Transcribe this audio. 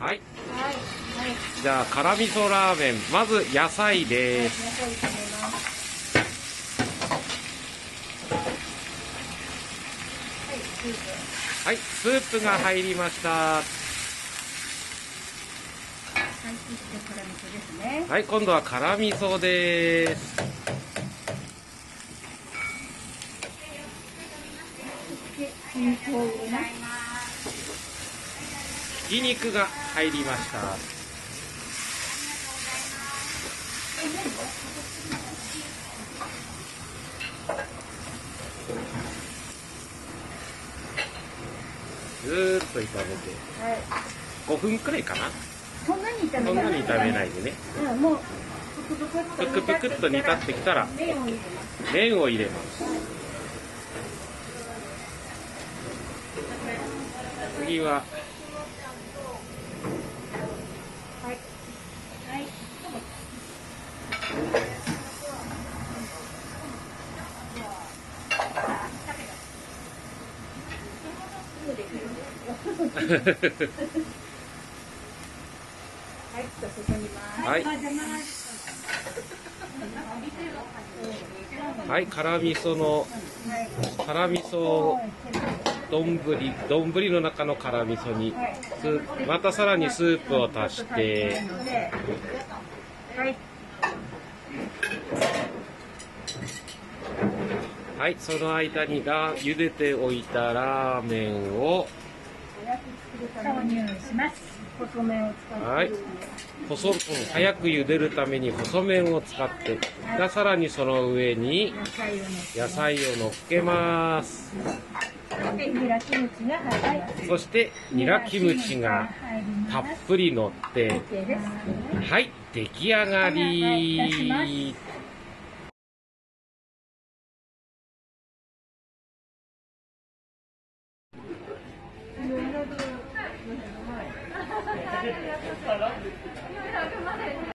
はい。じゃあ辛味噌ラーメンまず野菜で野す。はい、スープ。はいスープが入りましたはい、そして辛味噌ですね。はい今度は辛味噌です。ひき肉が入りました。ずーっと炒めて。はい。5分くらいかな？そんなに炒めない。でね。うん、もう、ぷくぷくっと煮立ってきたら麺を入れます。麺を入れます次ははい。はい辛味噌のはい。辛味噌を丼丼の中の辛味噌にまたさらにスープを足してはい。はいその間にラ茹でておいたラーメンを投入します。細麺を使って。はい細うん早く茹でるために細麺を使ってがさらにその上に野菜をね。野菜を乗っけます。そしてニラキムチがたっぷり乗って。はい出来上がりうん、うまい。いや、ちょっとさ、ラッキー。いやいや、ちょっと待って。